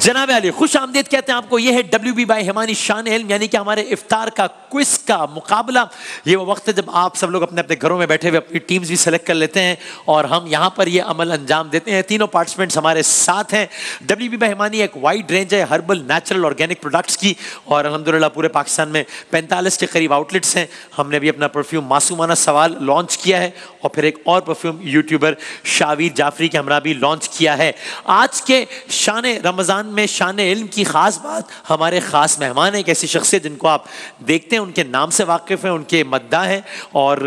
जनाब अली, खुश आमदेद कहते हैं आपको यह है डब्ल्यू बी बाई हिमानी शान इल्म यानी कि हमारे इफ्तार का क्विज का मुकाबला। ये वो वक्त है जब आप सब लोग अपने अपने घरों में बैठे हुए अपनी टीम्स भी सेलेक्ट कर लेते हैं और हम यहाँ पर ये अमल अंजाम देते हैं। तीनों पार्टिसिपेंट्स हमारे साथ हैं। डब्ल्यू बी बाई हिमानी एक वाइड रेंज है हर्बल नेचुरल ऑर्गेनिक प्रोडक्ट्स की और अलहमदिल्ला पूरे पाकिस्तान में पैंतालीस के करीब आउटलेट्स हैं। हमने भी अपना परफ्यूम मासूमाना सवाल लॉन्च किया है और फिर एक और परफ्यूम यूट्यूबर शावीर जाफरी के हमरा भी लॉन्च किया है। आज के शान रमज़ान में शान इल्म की ख़ास बात हमारे ख़ास मेहमान एक ऐसी शख्सियत जिनको आप देखते हैं, उनके नाम से वाकिफ़ हैं, उनके मद्दा हैं और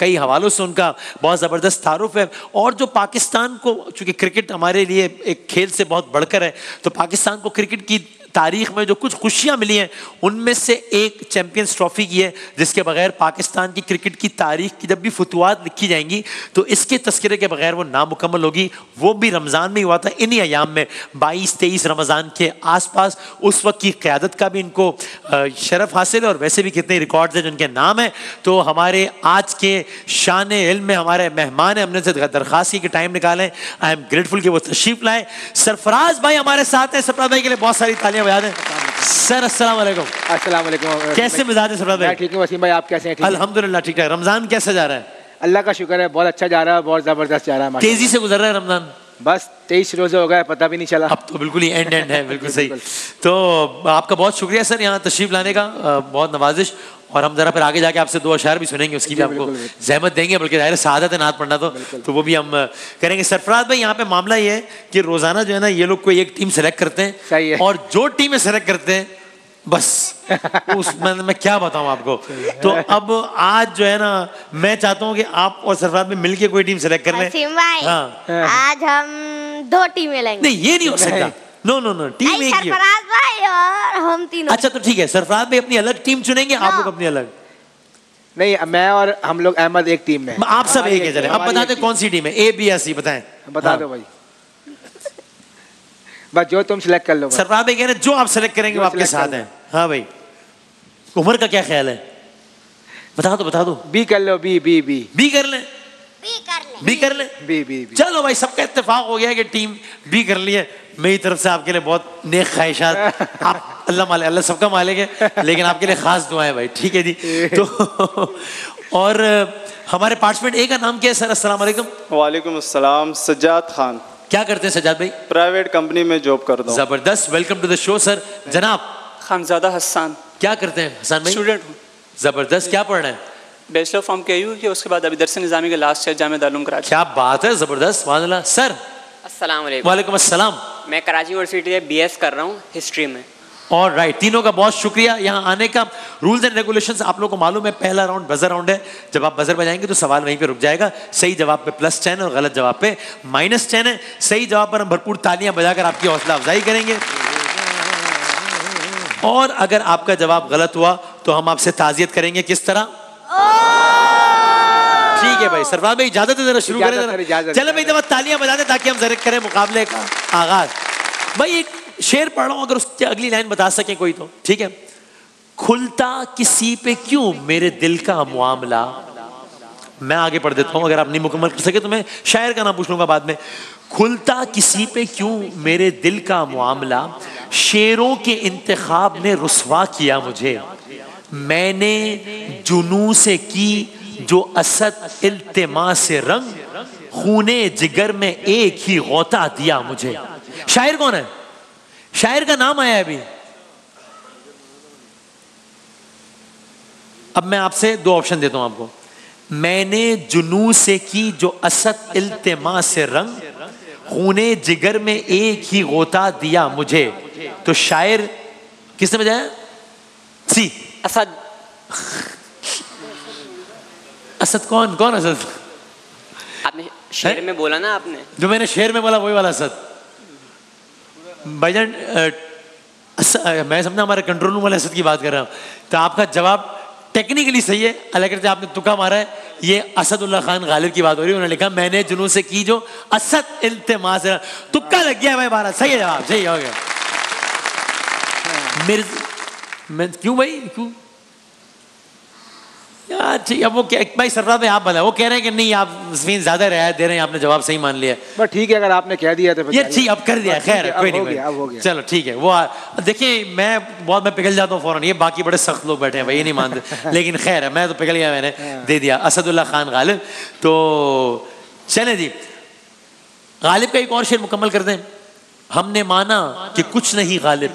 कई हवालों से उनका बहुत ज़बरदस्त तारुफ है। और जो पाकिस्तान को, चूँकि क्रिकेट हमारे लिए एक खेल से बहुत बढ़कर है तो पाकिस्तान को क्रिकेट की तारीख में जो कुछ खुशियाँ मिली हैं, उनमें से एक चैंपियंस ट्रॉफी की है, जिसके बगैर पाकिस्तान की क्रिकेट की तारीख की जब भी फतवात लिखी जाएँगी तो इसके तस्करे के बगैर वो नामुकम्मल होगी। वो भी रमज़ान में हुआ था, इन्हीं अयाम में, बाईस तेईस रमज़ान के आसपास। उस वक्त की क़्यादत का भी इनको शरफ हासिल है, और वैसे भी कितने रिकॉर्ड्स हैं जिनके नाम हैं। तो हमारे आज के शान इल्म में हमारे मेहमान हैं, हमने से दरख्वास्त की कि टाइम निकालें। आई एम ग्रेटफुल कि वो तशरीफ़ लाए। सरफराज भाई हमारे साथ हैं। सरफराज भाई के लिए बहुत सारी तालियाँ सर अस्सलाम वालेकुम। अस्सलाम वालेकुम। कैसे मिजाज है सरफराज भाई? ठीक है वसीम भाई आप कैसे हैं? अल्हम्दुलिल्लाह ठीक है? रमज़ान कैसे जा रहा है? अल्लाह का शुक्र है बहुत अच्छा जा रहा है बहुत ज़बरदस्त जा रहा है तेज़ी से गुजर रहा है रमज़ान? बस तेईस रोज़े हो गए पता भी नहीं चला। अब तो बिल्कुल ही एंड एंड है बिल्कुल सही। तो आपका बहुत शुक्रिया सर यहाँ तशरीफ़ लाने का बहुत नवाजिश। और हम जरा फिर आगे जाके आपसे दो अशार भी सुनेंगे उसकी भी आपको जहमत देंगे बल्कि ज़ाहिर शहादत है नात पढ़ना तो। तो वो भी हम करेंगे। सरफराज भाई यहाँ पे मामला ये है कि रोज़ाना जो है ना ये लोग कोई एक टीम सेलेक्ट करते हैं। और जो टीमें सेलेक्ट करते हैं बस। उस मैं, मैं क्या बताऊँ आपको? तो अब आज जो है ना मैं चाहता हूँ कि आप और सरफराज में मिलके कोई टीम सेलेक्ट कर लें। भाई हाँ। आज हम दो टीमें लेंगे नहीं ये नहीं हो सकता। नो नो नो टीम एक ही भाई और हम तीनों। अच्छा तो ठीक है सरफराज भाई अपनी अलग टीम चुनेंगे आप लोग अपनी अलग। नहीं मैं और हम लोग अहमद एक टीम में आप सब एक है चले। अब बताते कौन सी टीम है? ए बी या सी बताएँ। बता हाँ। दो भाई। बस जो तुम सिलेक्ट कर लो सरफराज भाई कह रहे जो आप सिलेक्ट करेंगे वो आपके साथ हैं। हाँ भाई। उम्र का क्या ख्याल है? बता दो बता दो। बी कर लो बी बी बी बी कर ले। बी कर ले। बी बी बी चलो भाई सबका इत्तेफाक हो गया कि टीम बी कर ली है। मेरी तरफ़ से आपके लिए बहुत नेक ख्वाहिशात। आप अल्लाह माले अल्लाह सबका मालिक है लेकिन आपके लिए खास दुआएँ भाई ठीक है जी? तो और हमारे पार्टिसिपेंट ए का नाम क्या है सर? अस्सलाम वालेकुम। वालेकुम अस्सलाम सज्जाद खान। क्या करते हैं सजाद भाई? प्राइवेट कंपनी में जॉब कर हूँ। ज़बरदस्त welcome to the show sir जनाब खानजादा हसान क्या करते हैं हसान भाई? स्टूडेंट हूँ। ज़बरदस्त क्या पढ़ रहे हैं बैचलर फॉर्म के यू कि उसके बाद अभी दरस निज़ामी के लास्ट ईयर जामे दालूम कराची। क्या बात है ज़बरदस्त माजला सर अस्सलाम वालेकुम। अस्सलाम। मैं कराची यूनिवर्सिटी से बीएस कर रहा हूँ हिस्ट्री में। और राइट right, तीनों का बहुत शुक्रिया। यहाँ आने का रूल्स एंड रेगुलेशंस आप लोगों को मालूम है पहला राउंड बजर राउंड है। जब आप बजर बजाएँगे तो सवाल वहीं पे रुक जाएगा। सही जवाब पे प्लस टेन और गलत जवाब पे माइनस टेन है। सही जवाब पर हम भरपूर तालियाँ बजाकर आपकी हौसला अफजाई करेंगे। और अगर आपका जवाब गलत हुआ तो हम आपसे ताजियत करेंगे। किस तरह? ठीक है भाई सरफराज भाई इजाज़त है जरा शुरू करें चलो भाई जब तालियाँ बजा दें ताकि हम जरा करें मुकाबले का आगाज़। भाई एक शेर पढ़ रहा हूँ, अगर उसकी अगली लाइन बता सके कोई तो। ठीक है? खुलता किसी पे क्यों? मेरे दिल का मामला। मैं आगे पढ़ देता हूँ, अगर आप नहीं मुकम्मल कर सके तो मैं शायर का नाम पूछ लूँगा बाद में। खुलता किसी पे क्यों? मेरे दिल का मामला। शेरों के इंतखाब ने रुसवा किया मुझे। मैंने जुनू से की जो असद इल्तिमा से रंग, खूने जिगर में एक ही गौता दिया मुझे। शायर कौन है? शायर का नाम आया अभी। अब मैं आपसे दो ऑप्शन देता हूँ आपको। मैंने जुनू से की जो असद इल्तिमा से रंग खूने जिगर में एक ही गोता दिया मुझे। तो शायर किसने बजाया? सी। असद। असद कौन? कौन असद? आपने शेर में बोला ना आपने। जो मैंने शेर में बोला वही वाला असद। भाईजान मैं समझा हमारे कंट्रोल रूम वाले असद की बात कर रहा हूँ। तो आपका जवाब टेक्निकली सही है अलग आपने तुका मारा है ये असदुल्ला खान गालिब की बात हो रही है उन्होंने लिखा मैंने जुनू से की जो असद इल्तमा से तुक्का लग गया भाई बारह सही है जवाब सही हो गया। मिर्ज मैं क्यों भाई क्यों? हाँ ठीक है वो क्या भाई सरफराज भाई आप बताए वो कह रहे हैं कि नहीं आप ज़मीन ज़्यादा रियायत दे रहे हैं आपने जवाब सही मान लिया। बस ठीक है अगर आपने कह दिया तो ये। ठीक अब कर दिया खैर कोई नहीं हो हो चलो ठीक है वो देखिए मैं बहुत मैं पिघल जाता हूँ फ़ौरन ये बाकी बड़े सख्त लोग बैठे हैं भाई ये नहीं मानते। लेकिन खैर है मैं तो पिघल गया मैंने दे दिया। असदुल्ला खान गालिब तो चले जी। गालिब का एक और शेर मुकम्मल कर दें। हमने माना कि कुछ नहीं गालिब।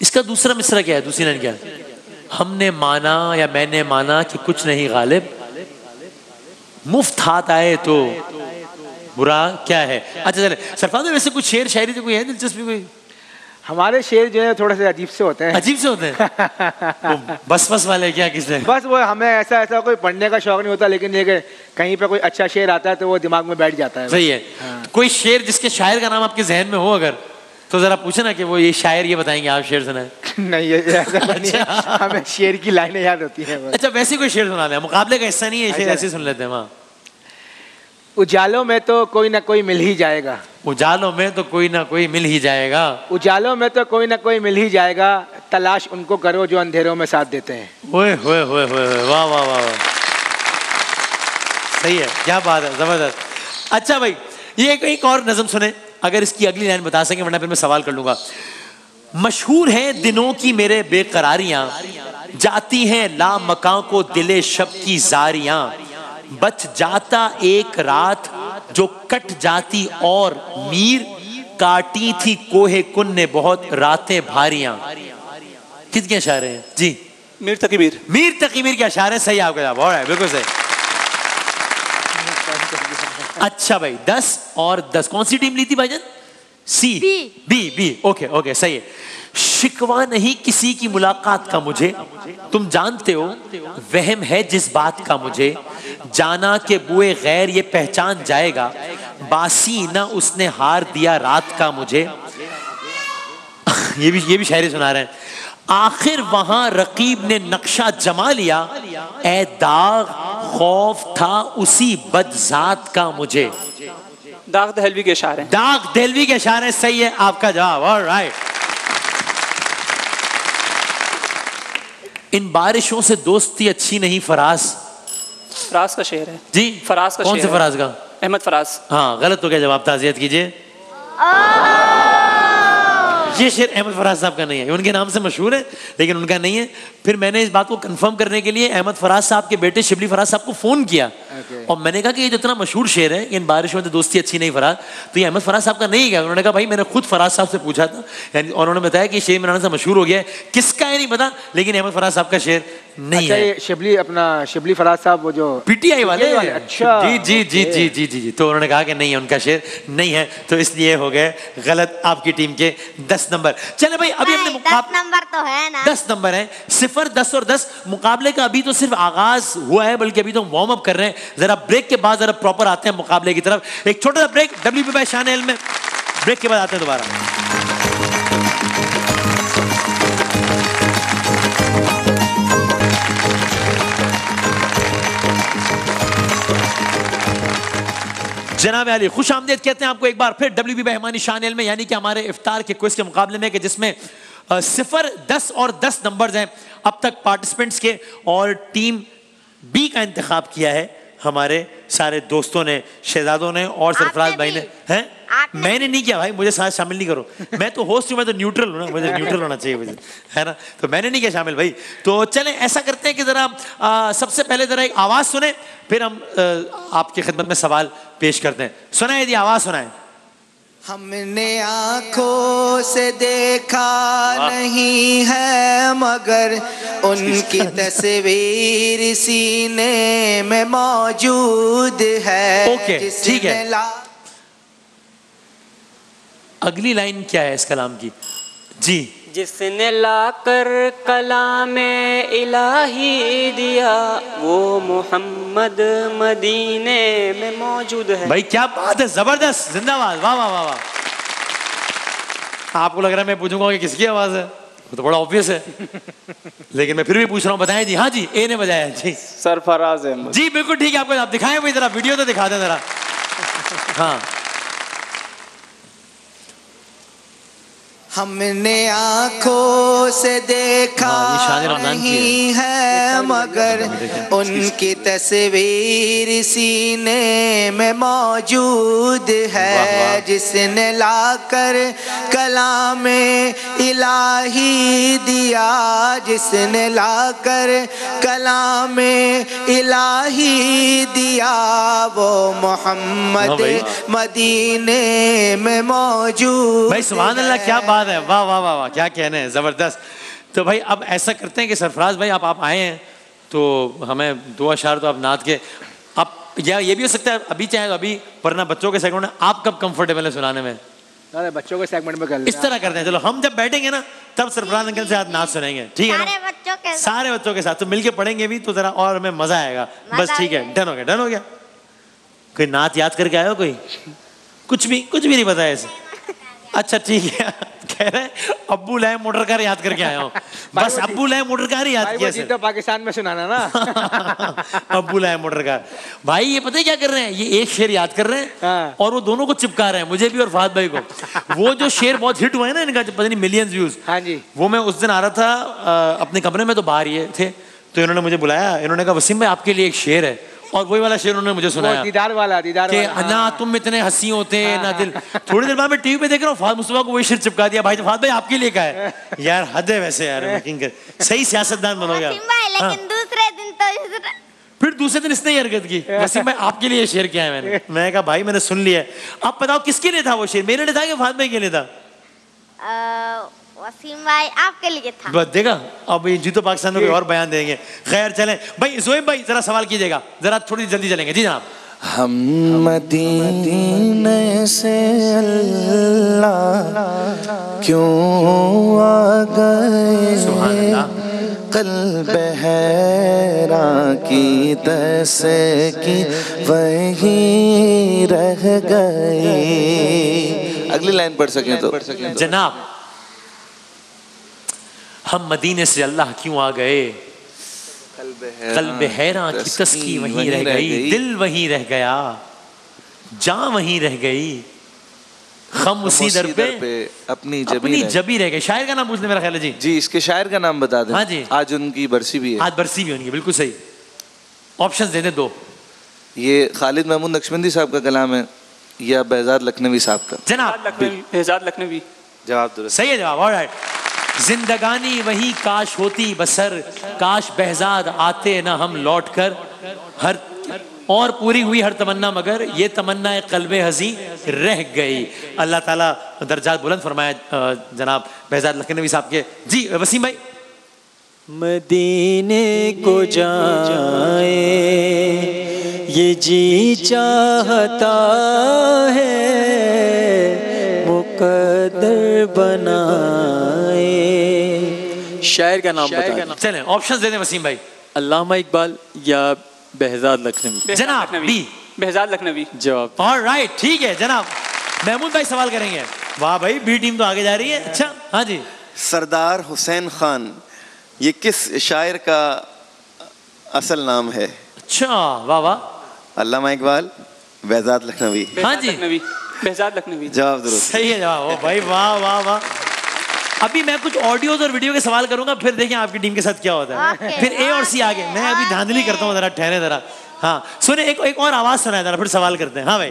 इसका दूसरा मिसरा क्या है दूसरी लाइन क्या है? हमने माना या मैंने माना कि कुछ नहीं गालिब। मुफ़्त हाथ आए तो बुरा क्या है? अच्छा चले सरफराज भाई, वैसे कुछ शेर शायरी तो कोई है दिलचस्पी कोई? हमारे शेर जो है थोड़े से अजीब से होते हैं। अजीब से होते हैं? बस बस वाले क्या किसने? बस वो हमें ऐसा ऐसा कोई पढ़ने का शौक नहीं होता लेकिन ये कहीं पे कोई अच्छा शेर आता है तो वो दिमाग में बैठ जाता है। सही है। हाँ। कोई शेर जिसके शायर का नाम आपके जहन में हो अगर तो जरा पूछे ना कि वो ये शायर ये बताएँगे आप शेर सुनाए नहीं ये ऐसा नहीं है। हमें शेर की लाइनें याद होती हैं अच्छा वैसे कोई शेर सुना दे। मुकाबले का हिस्सा नहीं है शेर अच्छा। ऐसे सुन लेते हैं वहाँ। उजालों में तो कोई ना कोई मिल ही जाएगा। उजालों में तो कोई ना कोई मिल ही जाएगा। उजालों में तो कोई ना कोई मिल ही जाएगा। तलाश उनको करो जो अंधेरों में साथ देते हैं। ओए होए होए होए होए, वाह वाह वाह। सही है क्या बात है ज़बरदस्त। अच्छा भाई ये एक और नज़म सुने। अगर इसकी अगली लाइन बता सकें वरना फिर मैं सवाल कर लूँगा। मशहूर है दिनों की मेरे बेकरारियाँ जाती हैं ला मकां को दिले शब की जारियाँ। बच जाता एक रात जो कट जाती और मीर काटी थी कोहे कुन ने बहुत रातें भारियाँ। किसके इशारे हैं? जी। मीर तकीबीर। मीर तकी मीर के अशारे सही आपका जवाब और बिल्कुल सही। अच्छा भाई दस और दस। कौन सी टीम ली थी भाईजान C B. B B okay okay सही है। शिकवा नहीं किसी की मुलाकात का मुझे। तुम जानते हो वहम है जिस बात का मुझे। जाना के बुए गैर ये पहचान जाएगा। बासी ना उसने हार दिया रात का मुझे। ये भी ये भी शायरी सुना रहे हैं। आखिर वहाँ रकीब ने नक्शा जमा लिया। ए दाग खौफ था उसी बदजात का मुझे। दाग दहलवी के इशारे। दाग दिलवी के इशारे सही है आपका जवाब। और राइट इन बारिशों से दोस्ती अच्छी नहीं फराज। फराज का शेर है। जी? फराज का कौन से फराज का? अहमद फराज। हाँ गलत हो गया जवाब ताजियत कीजिए। ये शेर अहमद फराज साहब का नहीं है। उनके नाम से मशहूर है लेकिन उनका नहीं है। फिर मैंने इस बात को कंफर्म करने के लिए अहमद फराज साहब के बेटे शिबली फराज साहब को फ़ोन किया। Okay. और मैंने कहा कि ये जो इतना मशहूर शेर है इन बारिशों में तो दोस्ती अच्छी नहीं फराज। तो ये अहमद फराज साहब का नहीं है उन्होंने कहा भाई मैंने खुद फराज साहब से पूछा था। और उन्होंने बताया कि शेर मेरे नाम से मशहूर हो गया है। किसका है नहीं पता लेकिन अहमद फराज साहब का शेर नहीं अच्छा है। शिबली अपना शिबली फराज साहब वो जो पीटीआई वाले वाले, अच्छा जी जी जी जी जी जी जी। तो उन्होंने कहा कि नहीं उनका शेर नहीं है। तो इसलिए हो गए गलत आपकी टीम के दस नंबर चले भाई अभी हमने दस मुकाबला नंबर तो है ना। दस नंबर है। सिफर दस और दस मुकाबले का अभी तो सिर्फ़ आगाज़ हुआ है बल्कि अभी तो वार्म अप कर रहे हैं। जरा ब्रेक के बाद जरा प्रॉपर आते हैं मुकाबले की तरफ़। एक छोटा सा ब्रेक डब्ल्यू पी बाई शान में। ब्रेक के बाद आते हैं दोबारा। जनाब अली, खुश आमदेद कहते हैं आपको एक बार फिर डब्ल्यू बी बहमानी शानेल में, यानी कि हमारे इफ्तार के क्विज के मुकाबले में कि जिसमें सिफर दस और दस नंबर हैं, अब तक पार्टिसिपेंट्स के और टीम बी का इंतखाब किया है। हमारे सारे दोस्तों ने शहजादों ने और सरफराज भाई ने। हैं? मैंने नहीं किया भाई मुझे साथ शामिल नहीं करो। मैं तो होस्ट हूँ मैं तो न्यूट्रल हूँ ना मुझे न्यूट्रल होना चाहिए मुझे है ना? तो मैंने नहीं किया शामिल भाई। तो चले ऐसा करते हैं कि ज़रा सबसे पहले ज़रा एक आवाज़ सुने फिर हम आ, आपकी खिदमत में सवाल पेश करते हैं। सुनाए यदि आवाज़ सुनाए। हमने आँखों से देखा नहीं है मगर उनकी तस्वीर सीने में मौजूद है। ओके, ठीक है। अगली लाइन क्या है इस कलाम की? जी। जिसने लाकर कलाम इलाही दिया वो मोहम्मद मदीने में मौजूद है। भाई क्या बात है ज़बरदस्त जिंदाबाद वाह वाह वाह वाह। आपको लग रहा है मैं पूछूँगा कि किसकी आवाज़ है? वो तो बड़ा ऑब्वियस है। लेकिन मैं फिर भी पूछ रहा हूँ बताएँ जी। हाँ जी ए ने बजाया जी। सरफराज अहमद। जी बिल्कुल ठीक है आपको आप दिखाएँ भाई जरा वीडियो तो दिखा दें जरा। हाँ। हमने आँखों से देखा हाँ। नहीं है मगर उनकी तस्वीर सीने में मौजूद। है जिसने लाकर कला में इलाही दिया जिसने लाकर कला में इलाही दिया वो मोहम्मद मदीने में मौजूद भाई सुबहान अल्लाह क्या बात है वाह वाह वाह वाह क्या कहने हैं ज़बरदस्त। तो भाई अब ऐसा करते हैं कि सरफराज भाई आप आप आए हैं तो हमें दो अशार तो आप नाथ के आप या ये भी हो सकता है अभी चाहे तो अभी वरना बच्चों के सेगमेंट में आप कब कंफर्टेबल है सुनाने में? अरे बच्चों के सेगमेंट में कर इस तरह करते हैं चलो हम जब बैठेंगे ना तब सरफराज अंकल से आज नाच सुनेंगे ठीक है ना? सारे बच्चों के साथ। सारे बच्चों के साथ तो मिलके पढ़ेंगे भी तो जरा और हमें मज़ा आएगा। बस ठीक है डन हो गया डन हो गया। कोई नात याद करके आयो कोई? कुछ भी कुछ भी नहीं बताया इसे अच्छा ठीक है। कह रहे हैं, अब्बू लाए मोटर कार याद करके आया हूँ। बस अब्बू लाए मोटर कार ही याद किया सर। तो पाकिस्तान में सुनाना ना। अब्बू लाए मोटर कार भाई ये पता है क्या कर रहे हैं? ये एक शेर याद कर रहे हैं हाँ। और वो दोनों को चिपका रहे हैं मुझे भी और फाद भाई को। वो जो शेर बहुत हिट हुआ है ना इनका पता नहीं मिलियंस व्यूज़ हाँ जी। वो मैं उस दिन आ रहा था अपने कमरे में तो बाहर ये थे। तो इन्होंने मुझे बुलाया। इन्होंने कहा वसीम भाई आपके लिए एक शेर है। और वही वाला शेर उन्होंने मुझे सुनाया। दीदार वाला दीदार कि वाला। ना तुम इतने हँसी होते ना दिल। थोड़ी देर बाद मैं टीवी पे देख रहा हूँ फाद मुस्तफ़ा को वही शेर चिपका दिया। भाई तो फाद भाई आपके लिए का है? यार हद है वैसे यार सही सियासतदान बनोगे आप। वसीम भाई हाँ। लेकिन दूसरे दिन तो फिर दूसरे दिन इसने हरकत की। वसीम भाई आपके लिए शेर क्या है मैंने? मैं कहा भाई मैंने सुन लिया है। अब बताओ किसके लिए था वो शेर? मेरे लिए था कि फाद भाई के लिए था? वसीम भाई आपके लिए था। बस देखा अब ये जीतो पाकिस्तान में और बयान देंगे। खैर चलें। भाई जोएब भाई जरा सवाल कीजिएगा। जरा थोड़ी जल्दी चलेंगे। जी जनाब। हम मदीने से अल्लाह क्यों आ गए? अल्लाह कल्ब हैरा की तस की वही रह गई। अगली लाइन पढ़ सकें तो। जनाब हम मदीने से अल्लाह क्यों आ गए? कल्ब हैरा की तस्की वहीं रह गई दिल वहीं रह गया जा वहीं रह गई। खम उसी दर पे अपनी अपनी जबी रह- जबी रह गई। शायर का नाम पूछने मेरा ख्याल है जी। जी इसके शायर का नाम बता दें। हाँ जी। आज उनकी बरसी भी है। आज बरसी भी होंगी बिल्कुल सही। ऑप्शंस दे दे। दो ये खालिद महमूद नक्शबंदी साहब का कलाम है या बेजाद लखनवी साहब का? जनाब। लखनवी। एजाज लखनवी। जवाब दुरुस्त सही है जवाब ऑलराइट जिंदगानी वही काश होती बसर। काश बहजाद आते ना हम लौट कर हर और पूरी हुई हर तमन्ना, मगर ये तमन्ना कलब हजी रह गई। अल्लाह ताला दर्जात बुलंद फरमाया जनाब बहजाद लखनवी साहब के। जी, वसीम भाई। मदीने को जाए, ये जी चाहता है, मुकद्दर बनाए। शायर का नाम बता चलें ऑप्शंस दे दें वसीम भाई। अल्लामा इकबाल या बेहजाद लखनवी? जनाब, बी। बेहजाद लखनवी। जवाब। और राइट ठीक है जनाब। महमूद भाई सवाल करेंगे। वाह भाई बी टीम तो आगे जा रही है। अच्छा हाँ जी। सरदार हुसैन खान ये किस शायर का असल नाम है? अच्छा वाह वाह। अल्लामा इकबाल बेजाद लखनवी। हाँ जी। लखनवी। बेहजाद लखनवी। जवाब दुरुस्त सही है जवाब। भाई वाह वाह वाह। अभी मैं कुछ ऑडियोज और वीडियो के सवाल करूँगा फिर देखें आपकी टीम के साथ क्या होता है। Okay, फिर ए और सी आगे। मैं अभी धांधली करता हूँ जरा ठहरे जरा। हाँ सुने एक एक और आवाज़ सुनाए जरा फिर सवाल करते हैं। हाँ भाई।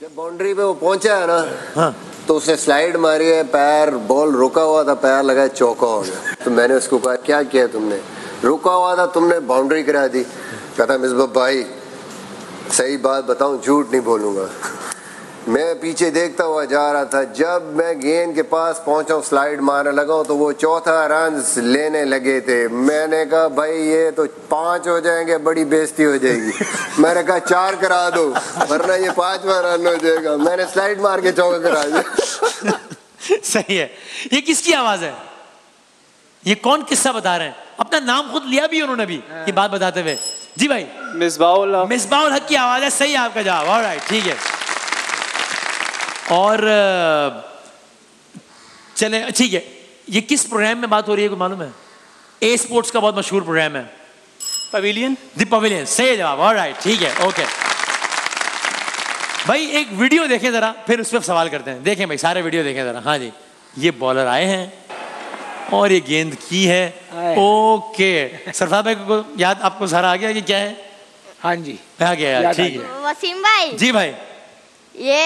जब बाउंड्री पे वो पहुँचा है ना हाँ। तो उसने स्लाइड मारी है पैर बॉल रुका हुआ था पैर लगा चौका हो गया तो मैंने उसको कहा क्या किया तुमने? रुका हुआ था तुमने बाउंड्री करा दी। कहता मिसबा भाई सही बात बताऊँ झूठ नहीं बोलूँगा। मैं पीछे देखता हुआ जा रहा था। जब मैं गेंद के पास पहुँचा स्लाइड मारने लगा तो वो चौथा रन लेने लगे थे। मैंने कहा भाई ये तो पाँच हो जाएँगे बड़ी बेइज्जती हो जाएगी। मैंने कहा चार करा दो वरना ये पांचवा रन हो जाएगा। मैंने स्लाइड मार के चौका करा दिया। सही है। ये किसकी आवाज़ है? ये कौन किस्सा बता रहे हैं? अपना नाम खुद लिया भी उन्होंने भी ये बात बताते हुए। जी भाई। मिसबाउल मिसबाउल हक की आवाज़ है सही है आपका जवाब। ऑलराइट ठीक है। और चले ठीक है ये किस प्रोग्राम में बात हो रही है कोई मालूम है? ए स्पोर्ट्स का बहुत मशहूर प्रोग्राम है। पवेलियन दी पवेलियन सही है जवाब ऑलराइट ठीक है ओके भाई एक वीडियो देखें जरा फिर उस पर सवाल करते हैं। देखें भाई सारे वीडियो देखें जरा। हाँ जी ये बॉलर आए हैं और ये गेंद की है। ओके सरफराज भाई को याद आपको सारा आ गया कि क्या है? हाँ जी। आ गया ठीक है। वसीम भाई। जी भाई। ये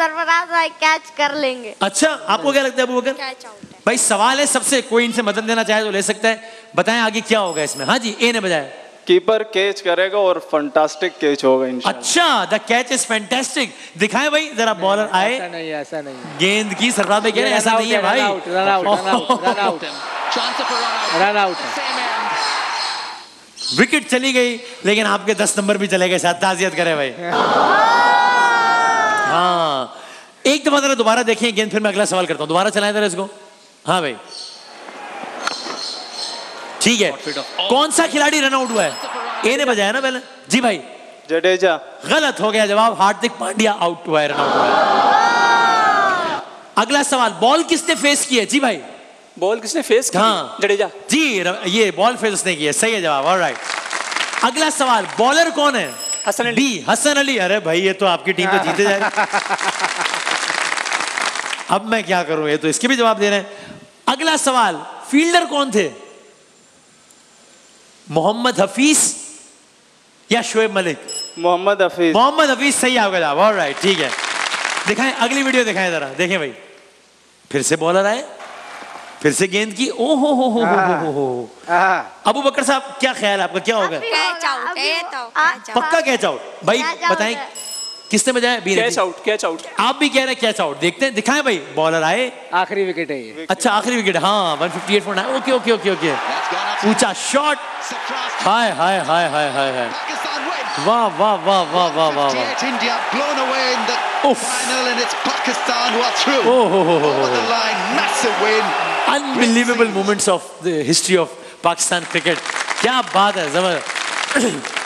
सरफराज भाई कैच कर लेंगे। अच्छा आपको क्या लगता है अबू बकर कैच आउट भाई सवाल है सबसे कोई इनसे मदद लेना चाहे तो ले सकता है। बताएँ आगे क्या होगा इसमें। हाँ जी ए ने बजाया कीपर कैच करेगा और फंटास्टिक कैच होगा अच्छा द कैच इज़ फैंटास्टिक दिखाएँ भाई जरा बॉलर आए। ऐसा नहीं ऐसा नहीं। गेंद की सरफराज भाई कह रहे हैं ऐसा नहीं है भाई। Run out run out run out run out wicket चली गई लेकिन आपके दस नंबर भी चले गए साथ ताजियत करें भाई। हाँ। एक दफ़ा जरा दोबारा देखें गेंद फिर मैं अगला सवाल करता हूँ। दोबारा चलाएँ जरा इसको। हाँ भाई। ठीक है। कौन सा खिलाड़ी रन आउट हुआ है? ए ने बजाया ना पहले? जी भाई। जडेजा। गलत हो गया जवाब। हार्दिक पांड्या आउट हुआ है रन आउट हुआ अगला सवाल बॉल किसने फेस की है? जी भाई। बॉल किसने फेस की? हाँ। जडेजा। जी ये बॉल फेस उसने की है। सही है जवाब ऑलराइट अगला सवाल बॉलर कौन है? हसन अली। बी हसन अली। अरे भाई ये तो आपकी टीम तो जीते जा रही अब मैं क्या करूँ? ये तो इसके भी जवाब दे रहे हैं। अगला सवाल फील्डर कौन थे? मोहम्मद हफीज या शोएब मलिक? मोहम्मद हफीज। मोहम्मद हफीज सही है आपका जवाब। ऑलराइट ठीक है। दिखाएँ अगली वीडियो दिखाएँ जरा। देखें भाई। फिर से बॉलर आए। फिर से गेंद की ओ हो हो हो हो हो अबू बकर साहब क्या ख्याल है आपका? क्या होगा? पक्का कैच आउट? भाई बताएँ किसने बजाया? B catch out catch out. आप भी कह रहे हैं कैच आउट। देखते हैं दिखाएँ भाई बॉलर आए। आखिरी विकेट है ये। अच्छा आखिरी विकेट हाँ। 158 four okay okay okay okay. ऊँचा शॉट। हाय हाय हाय हाय हाय हाय। वाह वाह वाह वाह वाह वाह the Oof. final and it's Pakistan who are through. Oh, ho, ho, ho, ho, Over the line, massive win. Unbelievable moments of the history of Pakistan cricket क्या बात है ज़बरदस्त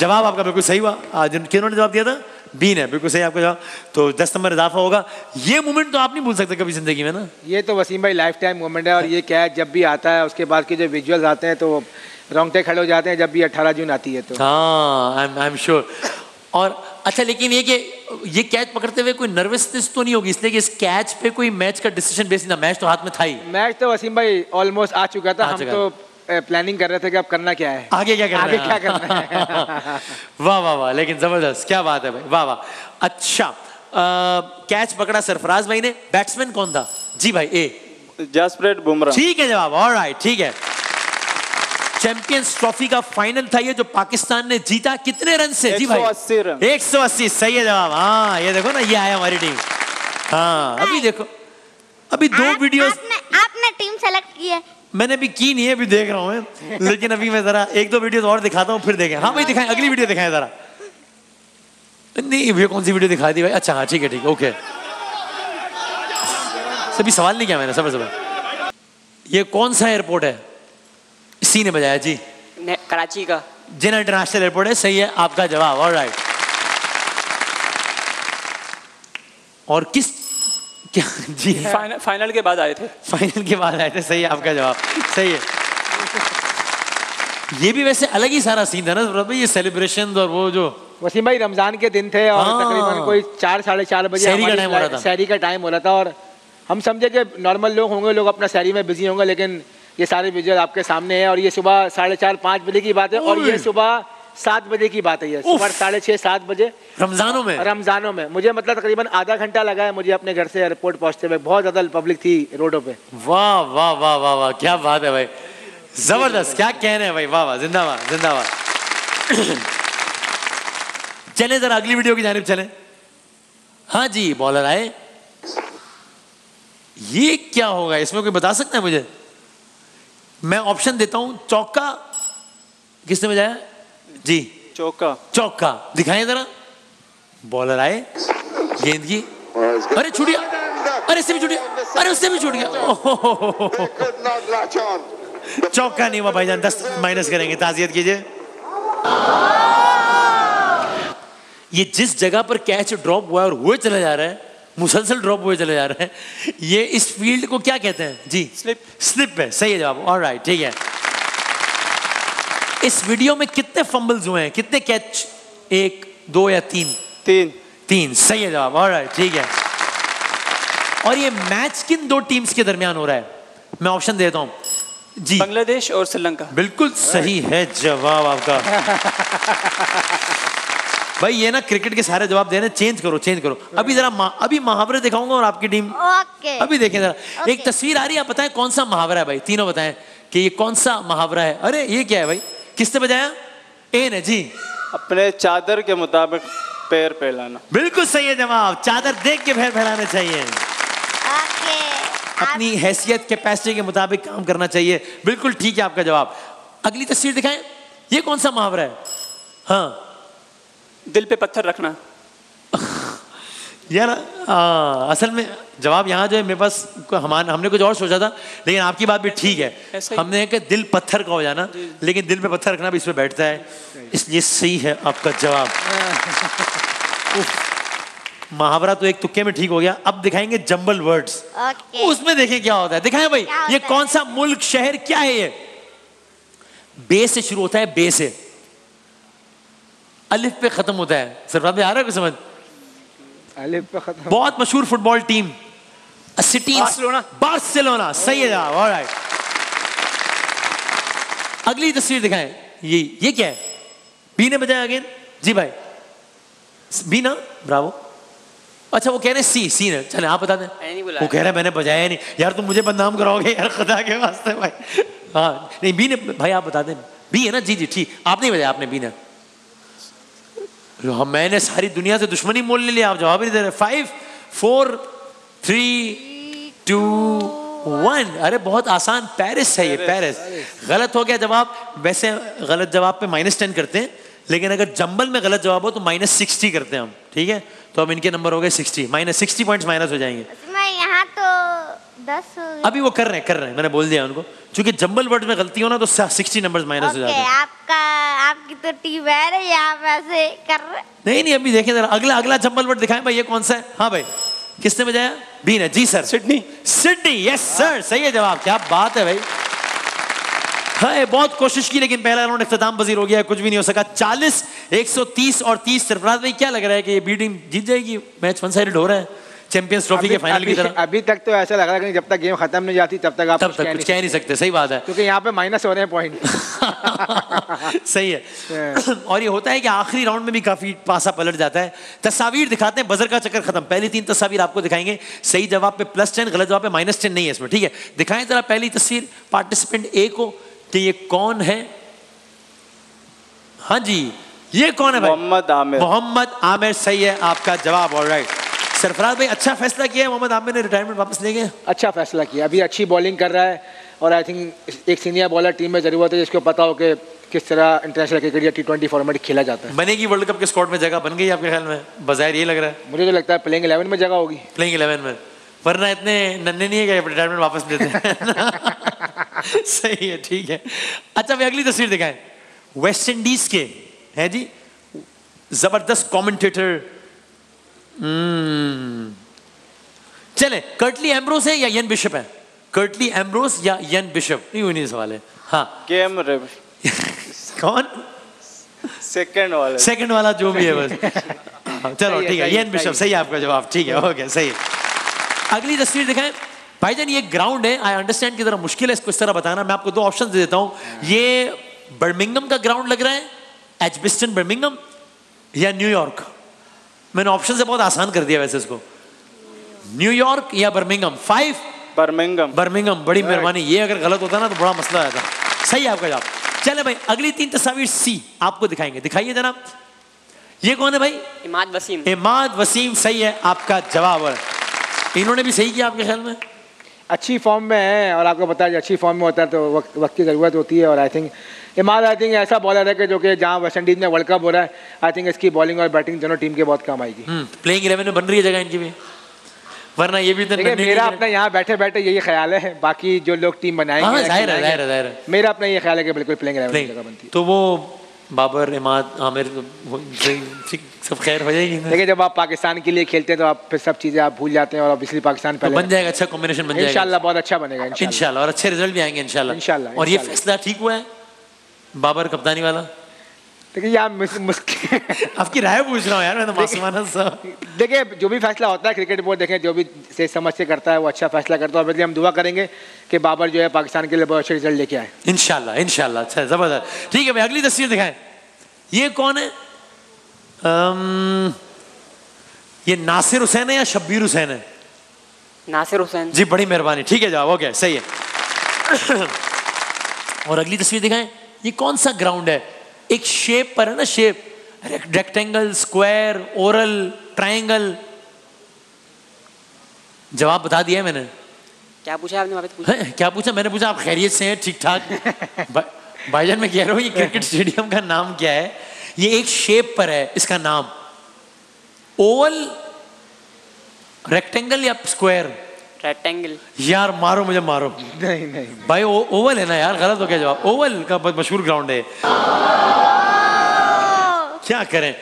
जवाब आपका बिल्कुल सही हुआ। आज किन्होंने जवाब दिया था? बी ने बिल्कुल सही आपका जवाब। तो दस नंबर इजाफा होगा। ये मोमेंट तो आप नहीं भूल सकते कभी ज़िंदगी में ना। ये तो वसीम भाई लाइफ टाइम मोमेंट है और ये कैच जब भी आता है उसके बाद के जो विजुअल्स आते हैं तो रोंगटे खड़े हो जाते हैं जब भी 18 जून आती है तो। हाँ आई एम श्योर और अच्छा लेकिन ये कि ये कैच पकड़ते हुए कोई नर्वसनेस तो नहीं होगी? इसलिए कि इस कैच पे कोई मैच का डिसीज़न बेस था मैच तो हाथ में था ही। मैच तो वसीम भाई ऑलमोस्ट आ चुका था। आ हम चुका तो प्लानिंग कर रहे थे कि अब करना क्या है। आगे क्या करना आगे है? क्या करना है? वाह वाह वाह लेकिन ज़बरदस्त क्या बात है भाई। वाह वाह। अच्छा कैच पकड़ा सरफराज भाई ने। बैट्समैन कौन था? जी भाई ए। जसप्रीत बुमराह ठीक है जवाब ऑलराइट ठीक है। चैंपियंस ट्रॉफी का फाइनल था ये जो पाकिस्तान ने जीता। कितने रन से? जी भाई। 180 रन। 180 सही है जवाब। हाँ ये देखो ना ये आया हमारी टीम हाँ अभी देखो। अभी दो वीडियोस आपने आपने टीम सेलेक्ट की है। मैंने अभी की नहीं है अभी देख रहा हूँ मैं। लेकिन अभी मैं जरा एक दो वीडियोस और दिखाता हूँ फिर देखें। हाँ भाई दिखाएँ अगली वीडियो दिखाएँ जरा। नहीं ये कौन सी वीडियो दिखा दी भाई? अच्छा हाँ ठीक है ठीक है ओके सभी सवाल नहीं किया मैंने सब सब ये कौन सा एयरपोर्ट है? सी ने बजाया? जी। ने- कराची का। जिना इंटरनेशनल एयरपोर्ट है सही है आपका जवाब और राइट और किस क्या? जी। फाइनल फाइनल के बाद आए थे। फाइनल के बाद आए थे सही है आपका जवाब सही है। ये भी वैसे अलग ही सारा सीन था ना भाई ये सेलिब्रेशन और वो जो वसीम भाई रमज़ान के दिन थे और हाँ। तकरीबन कोई चार साढ़े चार बजे सहरी का टाइम हो रहा था। सहरी का टाइम हो रहा था और हम समझे कि नॉर्मल लोग होंगे लोग अपना सहरी में बिज़ी होंगे लेकिन ये सारे विजुअल आपके सामने है और ये सुबह साढ़े चार पाँच बजे की बात है और ये सुबह सात बजे की बात है ये। सुबह साढ़े छः सात बजे। रमजानों में? रमजानों में। मुझे मतलब तकरीबन आधा घंटा लगा है मुझे अपने घर से एयरपोर्ट पहुँचते हुए। बहुत ज़्यादा पब्लिक थी रोडों पे। वाह वाह वाह वाह वाह क्या बात है भाई। ज़बरदस्त क्या कह रहे हैं भाई। वाह वाह जिंदाबाद जिंदाबाद। चले जरा अगली वीडियो की जानिब चले। हाँ जी बॉलर आए। ये क्या होगा? इसमें कोई बता सकता है मुझे? मैं ऑप्शन देता हूँ चौका। किसने बजाया? जी। चौका। चौका। दिखाएँ जरा। बॉलर आए। गेंद की अरे छूट गया। अरे इससे भी छूट गया। अरे उससे भी छूट गया। चौका नहीं हुआ भाईजान। दस माइनस करेंगे। ताजियत कीजिए। ये जिस जगह पर कैच ड्रॉप हुआ है और हुए चला जा रहा है मुसलसल ड्रॉप हुए चले जा रहे हैं। ये इस फ़ील्ड को क्या कहते हैं? जी। स्लिप स्लिप है। सही है जवाब। और राइट ठीक है। इस वीडियो में कितने फंबल्स हुए हैं? कितने कैच एक दो या तीन? तीन। तीन। सही है जवाब। और राइट ठीक है। और ये मैच किन दो टीम्स के दरमियान हो रहा है? मैं ऑप्शन देता हूँ। जी। बांग्लादेश और श्रीलंका। बिल्कुल सही है जवाब आपका। भाई ये ना क्रिकेट के सारे जवाब दे रहे चेंज करो चेंज करो। अभी जरा मा- अभी मुहावरे दिखाऊँगा और आपकी टीम ओके अभी देखें जरा। एक तस्वीर आ रही है आप बताएँ कौन सा मुहावरा है भाई? तीनों बताएँ कि ये कौन सा मुहावरा है। अरे ये क्या है भाई? किसने बजाया? ए ने जी। अपने चादर के मुताबिक पैर फैलाना। बिल्कुल सही है जवाब। चादर देख के पैर फैलाने चाहिए। ओके अपनी हैसियत कैपेसिटी के मुताबिक काम करना चाहिए। बिल्कुल ठीक है आपका जवाब। अगली तस्वीर दिखाएँ। ये कौन सा मुहावरा है? हाँ। दिल पे पत्थर रखना। यार आ, असल में जवाब यहाँ जो है मेरे पास हमान हमने कुछ और सोचा था लेकिन आपकी बात भी ठीक है। हमने कहा दिल पत्थर का हो जाना लेकिन दिल पे पत्थर रखना भी इसमें बैठता है। इसलिए सही है आपका जवाब। मुहावरा तो एक तुक्के में ठीक हो गया। अब दिखाएँगे जंबल वर्ड्स। ओके। उसमें देखें क्या होता है। दिखाएँ भाई ये कौन सा मुल्क शहर क्या है ये? बे से शुरू होता है बे से। अलिफ पे खत्म होता है। सरफराज भाई आ रहा है कुछ समझ? अलिफ पे खत्म बहुत मशहूर football team. City Barcelona. Barcelona. सही है जवाब ऑलराइट अगली तस्वीर दिखाएँ। ये ये क्या है? बी ने बजाया अगेन जी भाई। बी ना? ब्रावो अच्छा वो कह रहे हैं सी सी ने। चले आप बता दें। वो कह रहे हैं मैंने बजाया नहीं। यार तुम मुझे बदनाम कराओगे यार खुदा के वास्ते भाई। हाँ नहीं बी ने भाई आप बता दें। बी है ना? जी जी ठीक। आप नहीं बजाया आपने बी ने। हाँ, मैंने सारी दुनिया से दुश्मनी मोल ले लिया आप जवाब ही दे रहे। Five four three two one अरे बहुत आसान। पेरिस है ये पेरिस गलत हो गया जवाब। वैसे गलत जवाब पे माइनस टेन करते हैं। लेकिन अगर जंबल में गलत जवाब हो तो माइनस सिक्सटी करते हैं हम। ठीक है? तो अब इनके नंबर हो गए sixty minus sixty point minus हो जाएँगे। यहाँ तो दस अभी वो कर रहे हैं कर रहे हैं। मैंने बोल दिया उनको। क्योंकि जंबल वर्ड में गलती हो ना तो सिक्सटी नंबर माइनस हो जाते हैं। आपका आपकी तो टीम है ना यहाँ ऐसे कर रहे नहीं नहीं अभी देखें जरा। अगला अगला जंबल वर्ड दिखाएँ भाई ये कौन सा है? हाँ भाई। किसने बजाया? बी ने जी sir Sydney Sydney yes sir सही है जवाब। क्या बात है भाई। हाँ बहुत कोशिश की लेकिन पहला राउंड इख्तिताम पजीर हो गया कुछ भी नहीं हो सका। 40 130 और 30 सरफराज भाई क्या लग रहा है कि ये बी टीम जीत जाएगी? मैच वन साइडेड हो रहा है। चैंपियंस ट्रॉफी के फाइनल की अभी, तरह अभी तक तो ऐसा लग रहा है जब तक गेम खत्म नहीं जाती तब तक आप तब तक कह कुछ नहीं कह नहीं सकते। सही बात है। क्योंकि यहाँ पे माइनस हो रहे हैं पॉइंट सही है। और ये होता है कि आखिरी राउंड में भी काफ़ी पासा पलट जाता है। तस्वीर दिखाते हैं बजर का चक्कर खत्म। पहली तीन तस्वीर आपको दिखाएँगे। सही जवाब पे प्लस टेन गलत जवाब पे माइनस टेन नहीं है इसमें ठीक है? दिखाएँ जरा पहली तस्वीर पार्टिसिपेंट ए को कि ये कौन है? हाँ जी ये कौन है भाई? मोहम्मद आमिर। मोहम्मद आमिर सही है आपका जवाब ऑल राइट सरफराज भाई अच्छा फैसला किया है मोहम्मद आमिर ने रिटायरमेंट वापस ले गए। अच्छा फैसला किया। अभी अच्छी बॉलिंग कर रहा है और आई थिंक एक सीनियर बॉलर टीम में ज़रूरत है जिसको पता हो कि किस तरह इंटरनेशनल क्रिकेट या टी ट्वेंटी फॉर्मेट खेला जाता है। बनेगी वर्ल्ड कप के स्कॉट में जगह बन गई आपके ख्याल में? बाज़ार ये लग रहा है। मुझे तो लगता है प्लेइंग इलेवन में जगह होगी। प्लेइंग इलेवन में। वरना इतने नन्हे नहीं है रिटायरमेंट वापस देते हैं। सही है ठीक है। अच्छा भाई अगली तस्वीर दिखाएँ। वेस्ट इंडीज के हैं जी? ज़बरदस्त कमेंटेटर चले कर्टली एम्ब्रोस है या यन बिशप है? कर्टली एम्ब्रोस या यन बिशप नहीं हुई नहीं सवाल है। हाँ। कौन? सेकंड वाला। सेकंड वाला जो भी है बस। हाँ, चलो ठीक है। यन बिशप सही सही है आपका जवाब। ठीक है ओके सही अगली तस्वीर दिखाएँ। भाईजान ये ग्राउंड है। आई अंडरस्टैंड की तरह मुश्किल है इसको इस तरह बताना। मैं आपको दो ऑप्शन दे देता हूँ। ये बर्मिंगम का ग्राउंड लग रहा है एचबिस्टन बर्मिंगम या न्यूयॉर्क मैंने ऑप्शन से बहुत आसान कर दिया वैसे इसको। न्यूयॉर्क या बर्मिंगम फाइव बर्मिंगम बर्मिंगम बड़ी मेहरबानी। ये अगर गलत होता ना तो बड़ा मसला आया था। सही है आपका जवाब। चले भाई अगली तीन तस्वीर सी आपको दिखाएँगे। दिखाइए जनाब। ये कौन है भाई? इमाद वसीम। इमाद वसीम सही है आपका जवाब इन्होंने भी सही किया आपके ख्याल में? अच्छी फॉर्म में है और आपको पता है अच्छी फॉर्म में होता है तो वक्त वक्त की ज़रूरत होती है और I think Imad I think ऐसा बॉलर है कि जो कि जहाँ वेस्ट इंडीज़ में वर्ल्ड कप हो रहा है आई थिंक इसकी बॉलिंग और बैटिंग दोनों टीम के बहुत काम आएगी। प्लेइंग इलेवन में बन रही है जगह इनकी भी। वरना ये भी तो देखिए मेरा अपना यहाँ बैठे बैठे यही ख्याल है बाकी जो लोग टीम बनाएँगे हाँ ज़ाहिर है ज़ाहिर है ज़ाहिर है। मेरा अपना ये ख्याल है कि बिल्कुल प्लेइंग इलेवन जगह बनती है। तो वो बाबर इमाद आमिर सब खैर हो जाएगी देखिए जब आप पाकिस्तान के लिए खेलते हैं तो आप फिर सब चीज़ें आप भूल जाते हैं और ऑब्वियसली पाकिस्तान तो पहले बन जाएगा अच्छा कॉम्बिनेशन बन जाएगा। इंशाल्लाह बहुत अच्छा बनेगा इंशाल्लाह। और अच्छे रिज़ल्ट भी आएँगे इंशाल्लाह। इंशाल्लाह, और ये फैसला ठीक हुआ है? बाबर कप्तानी वाला? देखिए मुस- मुश्किल आपकी राय पूछ रहा हूँ यार मैं तो मासूमाना सा। देखिए जो भी फैसला होता है क्रिकेट बोर्ड देखें जो भी से समझ से करता है वो अच्छा फैसला करता है। और हम दुआ करेंगे कि बाबर जो है पाकिस्तान के लिए बहुत अच्छे रिज़ल्ट लेके आए। इनशाला इनशाला अच्छा ज़बरदस्त। ठीक है भाई अगली तस्वीर दिखाएँ। ये कौन है? अम, ये नासिर हुसैन है या शब्बीर हुसैन है? नासिर हुसैन। जी बड़ी मेहरबानी। ठीक है जवाब ओके सही है। और अगली तस्वीर दिखाएँ। ये कौन सा ग्राउंड है? एक शेप पर है ना shape rectangle square oval triangle जवाब बता दिया मैंने। क्या पूछा आपने वहाँ पूछा क्या पूछा? मैंने पूछा आप खैरियत से हैं ठीक ठाक भा- भाईजान मैं कह रहा हूँ ये क्रिकेट स्टेडियम का नाम क्या है? ये एक शेप पर है इसका नाम। ओवल रेक्टेंगल या स्क्वायर रेक्टेंगल यार मारो मुझे मारो। नहीं नहीं। भाई ओ, ओवल है ना यार गलत हो गया जवाब। ओवल का बहुत मशहूर ग्राउंड है। क्या करें?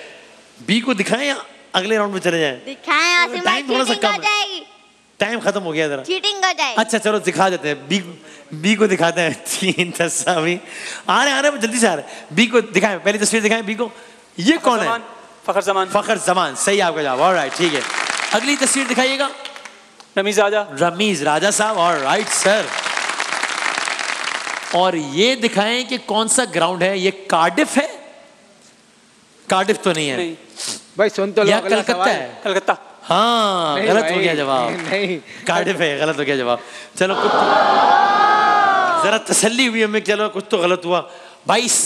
बी को दिखाएँ या अगले राउंड में चले जाएँ? दिखाएँ आसिम टाइम थोड़ा सा कम टाइम खत्म हो गया जरा। चीटिंग हो जाएगी। अच्छा चलो दिखा देते हैं। बी बी को दिखाते हैं। तीन दस अभी। आ रहे आ रहे जल्दी से आ रहे बी को दिखाएँ पहली तस्वीर दिखाएँ बी को। ये कौन है? फखर जमान। फखर जमान। सही आपका जवाब। और राइट ठीक है। अगली तस्वीर दिखाइएगा। रमीज राजा? रमीज राजा साहब और राइट सर और ये दिखाएँ कि कौन सा ग्राउंड है? ये कार्डिफ है? कार्डिफ तो नहीं है। नहीं। भाई सुन तो लो या कलकत्ता है। कलकत्ता। हाँ गलत हो गया जवाब। नहीं कार्डिफ है गलत हो गया जवाब। चलो कुछ जरा तसल्ली हुई हमें चलो कुछ तो गलत हुआ। बाईस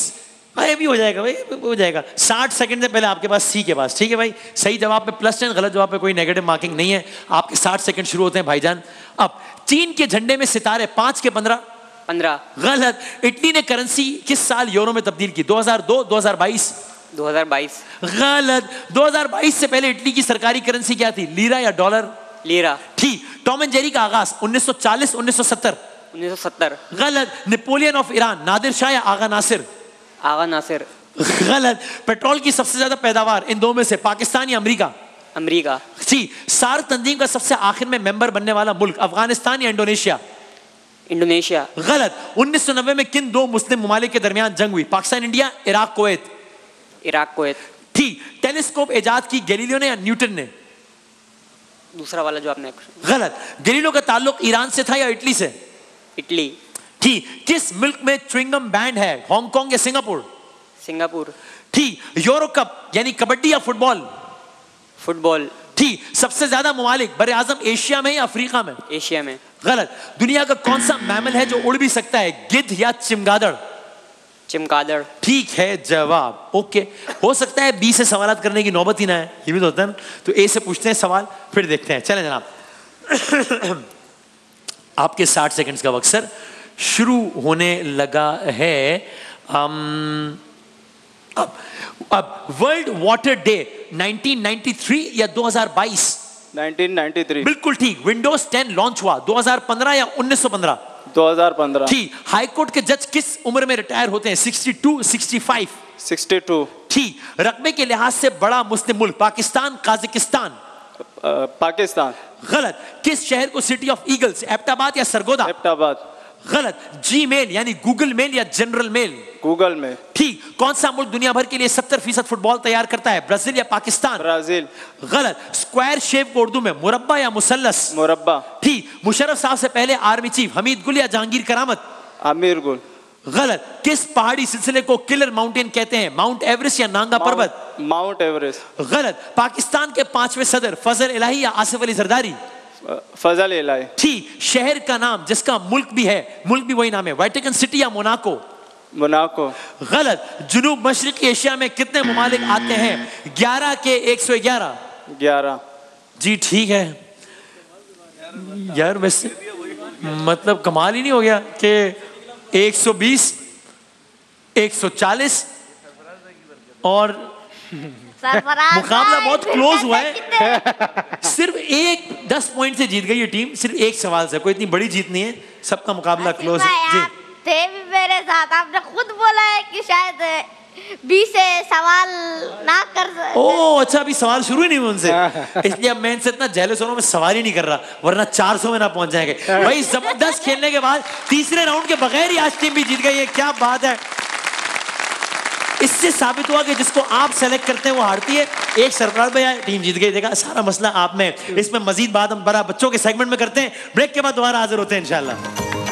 अरे भी हो जाएगा भाई हो जाएगा। साठ सेकंड से पहले आपके पास सी के पास ठीक है भाई? सही जवाब पे प्लस टेन गलत जवाब पे कोई नेगेटिव मार्किंग नहीं है। आपके साठ सेकंड शुरू होते हैं भाईजान। अब चीन के झंडे में सितारे पाँच के पंद्रह? पंद्रह। गलत। इटली ने करेंसी किस साल यूरो में तब्दील की? 2002 2022 2022 गलत। 2022 से पहले इटली की सरकारी करेंसी क्या थी? लीरा या डॉलर? लीरा। ठीक। टॉम एंड जेरी का आगाज़ 1940 1970 1970 गलत। Napoleon of Iran Nadir Shah या आगा नासिर? आगा नासिर। गलत। पेट्रोल की सबसे ज़्यादा पैदावार इन दो में से पाकिस्तान या अमेरिका? अमेरिका। जी सार तंजीम का सबसे आखिर में मेंबर बनने वाला मुल्क अफ़गानिस्तान या इंडोनेशिया? इंडोनेशिया। गलत। 1990 में किन दो मुस्लिम ममालिक के दरमियान जंग हुई? Pakistan India Iraq Kuwait? Iraq Kuwait. ठीक। टेलीस्कोप इजाद की गैलीलियो ने या न्यूटन ने? दूसरा वाला जो आपने गलत। गैलीलियो का ताल्लुक ईरान से था या इटली से? इटली। ठीक किस मुल्क में च्विंगम बैंड है हांगकांग या सिंगापुर सिंगापुर ठीक यूरो कप यानी कबड्डी या फुटबॉल फुटबॉल ठीक सबसे ज़्यादा ममालिक बर आज़म एशिया में या अफ्रीका में एशिया में गलत दुनिया का कौन सा मैमल है जो उड़ भी सकता है गिद्ध या चिमगादड़ चिमकादड़ ठीक है जवाब ओके हो सकता है बी से सवाल करने की नौबत ही ना है ये भी तो होता है ना तो ए से पूछते हैं सवाल फिर देखते हैं चले जनाब आपके 60 सेकंड्स का वक्त सर शुरू होने लगा है। um, अब अब वर्ल्ड वाटर डे 1993 या 2022 1993 बिल्कुल ठीक। विंडोज़ 10 लॉन्च हुआ 2015 या 1915 2015 ठीक। हाई कोर्ट के जज किस उम्र में रिटायर होते हैं? 62 65 62 ठीक। रकबे के लिहाज से बड़ा मुस्लिम मुल्क पाकिस्तान काजिकिस्तान? पाकिस्तान. गलत। किस शहर को सिटी ऑफ़ ईगल्स एबटाबाद या सरगोदा? एबटाबाद. गलत। जी मेल यानी गूगल मेल या जनरल मेल गूगल में ठीक कौन सा मुल्क दुनिया भर के लिए 70 फ़ीसद फुटबॉल तैयार करता है? ब्राज़ील या पाकिस्तान? ब्राज़ील। गलत। स्क्वायर शेप को उर्दू में मुरब्बा या मुसलस? मुरब्बा। ठीक मुशर्रफ साहब से पहले आर्मी चीफ हमीद गुल या जहांगीर करामत? आमिर गुल। गलत। किस पहाड़ी सिलसिले को किलर माउंटेन कहते हैं? माउंट एवरेस्ट या नांगा पर्वत? माउंट एवरेस्ट गलत। पाकिस्तान के पाँचवें सदर फजल इलाही या आसिफ अली जरदारी फजल इलाई ठीक शहर का नाम जिसका मुल्क भी है मुल्क भी वही नाम है वाइटिकन सिटी या मोनाको मोनाको गलत जुनूब मशरकी एशिया में कितने ममालिक आते हैं 11 के 111 11 जी ठीक है यार वैसे मतलब कमाल ही नहीं हो गया कि 120 140 और मुकाबला बहुत क्लोज हुआ है। सिर्फ़ एक दस पॉइंट से जीत गई ये टीम सिर्फ़ एक सवाल से कोई इतनी बड़ी जीत नहीं है सबका मुकाबला क्लोज है। जी। थे भी मेरे साथ आपने खुद बोला है कि शायद बी से सवाल ना कर ओ अच्छा अभी सवाल शुरू ही नहीं हुए उनसे। इसलिए अब मैं इनसे इतना जेलस हो रहा हूँ, मैं सवाल ही नहीं कर रहा वरना 400 में ना पहुँच जाएँगे। भाई ज़बरदस्त खेलने के बाद तीसरे राउंड के बगैर ही आज टीम भी जीत गई है क्या बात है। इससे साबित हुआ कि जिसको आप सेलेक्ट करते हैं, वो हारती है। एक सरकार भैया टीम जीत गई। देखा, सारा मसला आप में इसमें मजीद बात हम बड़ा बच्चों के सेगमेंट में करते हैं। ब्रेक के बाद दोबारा हाजिर होते हैं, इंशाल्लाह।